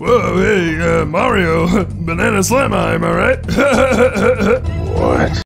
Whoa, hey, uh, Mario, banana slammer, am I right? what?